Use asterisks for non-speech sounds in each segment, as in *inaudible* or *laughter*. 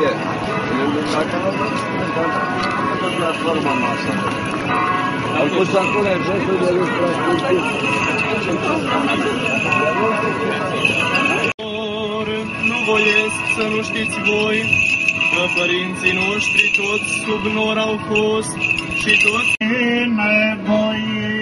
de platformă pus acolo efectul de luz. Nu voiesc să nu știți voi că părinții noștri toți sub nor au fost și toți nevoie.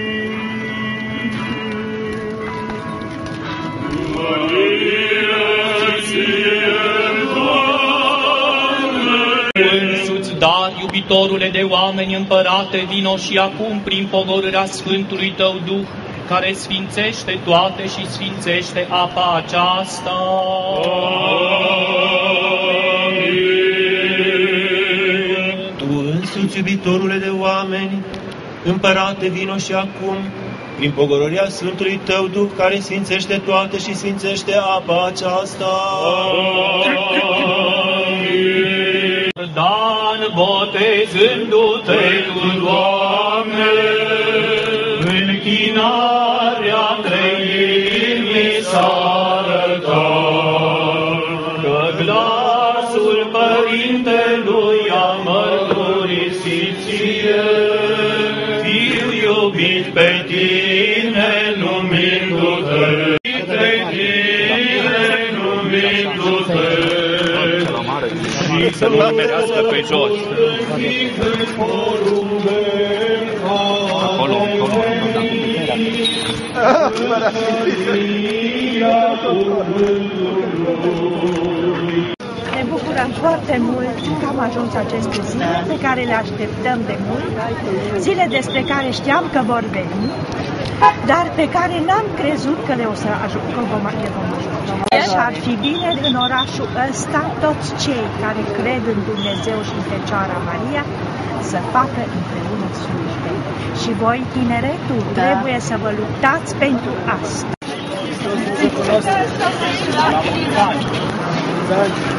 Iubitorule de oameni împărate, vino și acum prin pogorârea Sfântului Tău Duh, care sfințește toate și sfințește apa aceasta. Tu însuți, iubitorule de oameni, împărate vino și acum, prin pogorârea Sfântului Tău Duh, care sfințește toate și sfințește apa aceasta. Dan, botezându-te tu, Doamne, închinarea trăirii s-a arătat, că glasul Părintelui a mărturisit ție, fiu iubit pe tine, și să nu merească pe jos. Acolo, acolo. Ne *laughs* bucurăm foarte mult că am ajuns aceste zile pe care le așteptăm de mult, zile despre care știam că vor veni, dar pe care n-am crezut că le o să ajung, că vom, le vom ajunge. Și ar fi bine în orașul ăsta toți cei care cred în Dumnezeu și în Fecioara Maria să facă împreună slujbe. Și voi, tineretul, trebuie să vă luptați pentru asta. La mulți